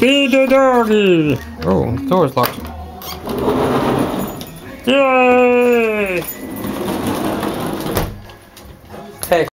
Be the doggy! Oh, door is locked. Yay!